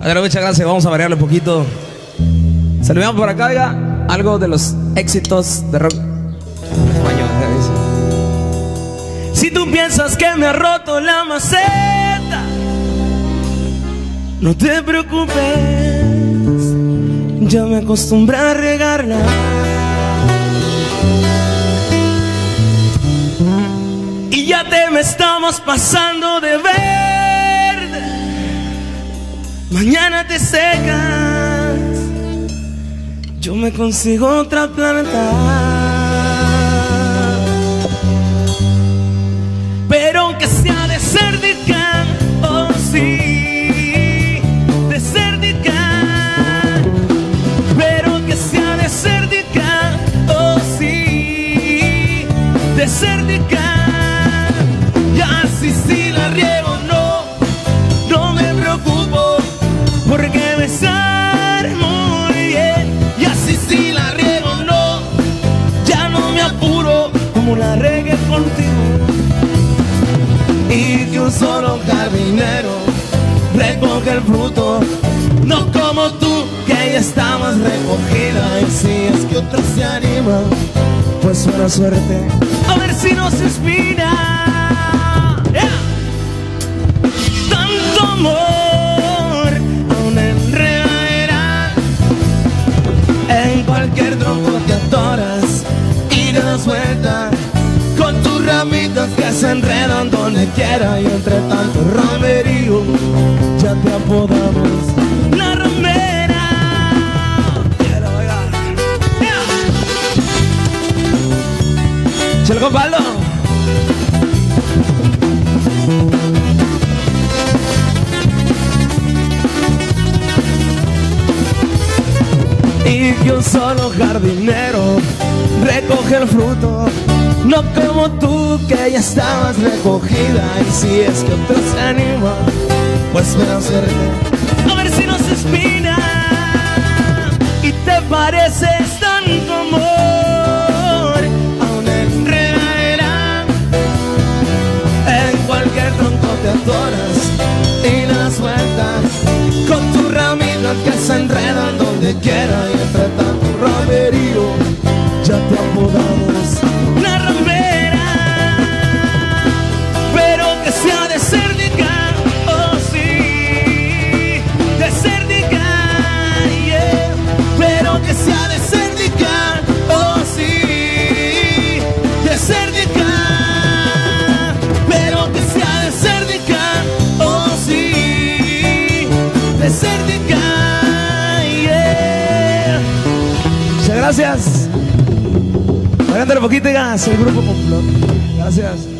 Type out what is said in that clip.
A ver, muchas gracias. Vamos a variarle un poquito. Saludamos por acá, oiga, algo de los éxitos de rock español. Si tú piensas que me ha roto la maceta, no te preocupes, ya me acostumbré a regarla. Y ya te me estamos pasando de verde. Mañana te secas, yo me consigo otra planta. Apuro, como la regué contigo y que un solo jardinero recoge el fruto, no como tú que ya está más recogida. Y si es que otro se anima, pues buena suerte. A ver si nos inspira. Tanto amor a una. En cualquier tronco te atoras y das vuelta con tus que se enredan donde quiera y entre tanto romerío ya te apodamos la romera. Quiero bailar. Yeah. Palo. Y que un solo jardinero recoge el fruto, no como tú que ya estabas recogida. Y si es que otro se pues ven a ver si nos inspira. Y te pareces tanto amor a una enredadera. En cualquier tronco te atoras y das vueltas con tus ramitas que se enredan donde quiera y entre tanto romerío ya te apodamos que sea de cerdica oh sí de cerdica pero que sea de cerdica oh sí de cerdica yeah. muchas gracias Agándale un poquito y gas, el grupo complot. Gracias.